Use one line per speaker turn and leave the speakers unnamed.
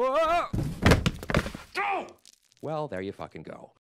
Whoa! Well, there you fucking go.